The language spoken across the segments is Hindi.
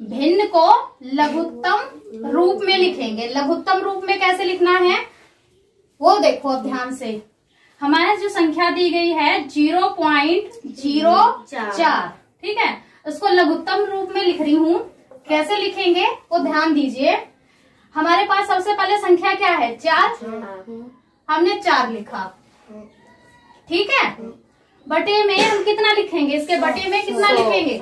भिन्न को लघुत्तम रूप में लिखेंगे। लघुत्तम रूप में कैसे लिखना है? वो देखो अब ध्यान से। हमारे जो संख्या दी गई है, ज़ीरो पॉइंट ज़ीरो चार। ठीक है? उसको लघुत्तम रूप में लिख रही हूँ। कैसे लिखेंगे? वो ध्यान दीजिए। हमारे पास सबसे पहले संख्या क्या है? चार। हमने चार लिखा। ठीक है? बटे में हम कितना लिखेंगे? इसके बटे में कितना लिखेंगे?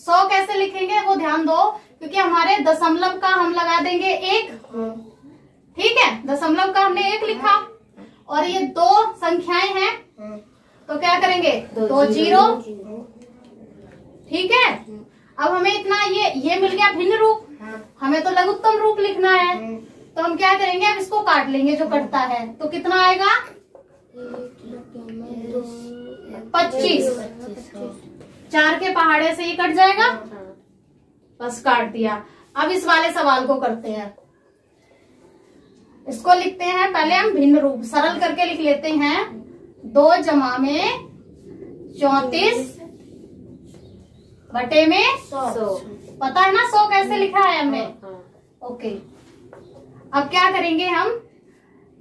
सौ कैसे लिखेंगे वो ध्यान दो क्योंकि हमारे दशमलव का हम लगा देंगे एक। ठीक है? दशमलव का हमने एक लिखा। और ये दो संख्याएँ हैं तो क्या करेंगे? दो ज़ीरो। ठीक है? अब हमें इतना ये ये मिल गया भिन्न रूप। हमें तो लघुत्तम रूप लिखना है। तो हम क्या करेंगे? अब इसको काट लेंगे जो कटता है। तो कितना आएगा? पच्चीस। चार के पहाड़े से ही कट जाएगा। बस काट दिया। अब इस वाले सवाल को करते हैं। इसको लिखते हैं पहले हम भिन्न रूप सरल करके लिख लेते हैं। दो जमा में चौतीस बटे में सौ। पता है ना सौ कैसे लिखा है हमने? ओके। अब क्या करेंगे हम?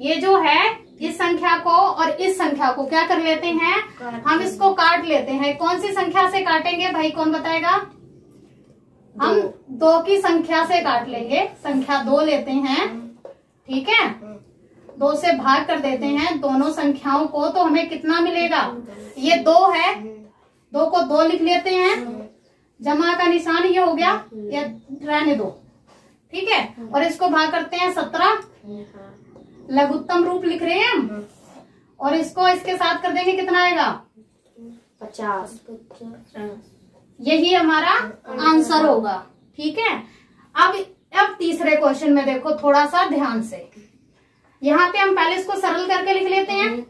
ये जो है इस संख्या को और इस संख्या को क्या कर लेते हैं? हम इसको काट लेते हैं। कौन सी संख्या से काटेंगे? भाई कौन बताएगा? हम दो की संख्या से काट लेंगे। संख्या दो लेते हैं। ठीक है? दो से भाग कर देते हैं। दोनों संख्याओं को तो हमें कितना मिलेगा? ये दो है। दो को दो लिख लेते हैं। जमा का निशान ये हो गया। ये रहने दो। ठीक है? और इसको भाग करते हैं सत्रह। लघुत्तम रूप लिख रहे हैं हम। और इसको इसके साथ कर देंगे कितना आएगा? पचास। यही हमारा आंसर होगा। ठीक है? अब अब तीसरे क्वेश्चन में देखो थोड़ा सा ध्यान से। यहाँ पे हम पहले इसको सरल करके लिख लेते हैं।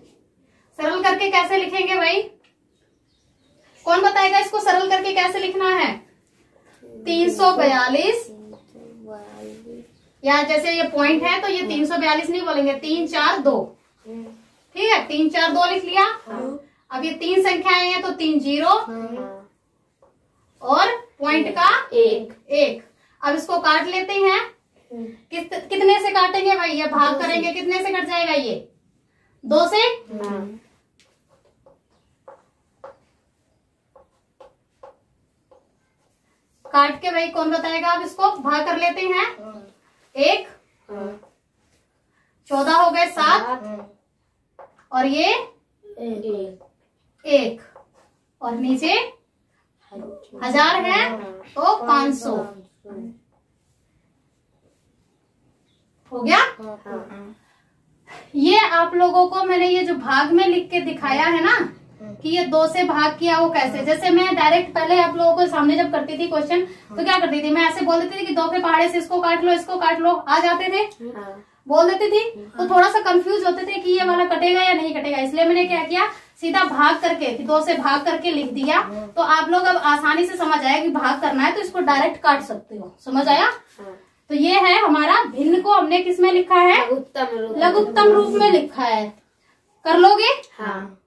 सरल करके कैसे लिखेंगे भाई? कौन बताएगा इसको सरल करके कैसे लिखना है? तीन सौ बयालीस। या जैसे ये पॉइंट है तो ये तीन सौ बयालीस नहीं बोलेंगे तीन चार दो। ठीक है तीन चार दो लिख लिया। अब ये तीन संख्याएँ हैं तो तीन ज़ीरो। और पॉइंट का एक। एक। अब इसको काट लेते हैं। किस कितने से काटेंगे भाई? ये भाग करेंगे कितने से कट जाएगा ये? दो से? काट के भाई कौन बताएगा? आप इसको भाग कर लेते हैं। एक, चौदह हो गए सात, और ये एक, और नीचे हज़ार है तो पाँच सौ। हो गया? ये आप लोगों को मैंने ये जो भाग में लिख के दिखाया है ना कि ये दो से भाग किया वो कैसे? जैसे मैं डायरेक्ट पहले आप लोगों को सामने जब करती थी क्वेश्चन तो क्या करती थी? मैं ऐसे बोल देती थी कि दो के पहाड़े से इसको काट लो इसको काट लो। आ जाते थे? बोल देती थी? तो थोड़ा सा कंफ्यूज होते थे कि ये वाला कटेगा या नहीं कटेगा। इसलिए मैंने क्या किया? सीधा भाग करके कि दो से भाग करके लिख दिया। तो आप लोग अब आसानी से समझ आया कि भाग करना है तो इसको डायरेक्ट काट सकते हो। समझ आया? तो ये है हमारा भिन्न को हमने किसमें लिखा है? लघुत्तम रूप में लिखा है। कर लोगे? हाँ।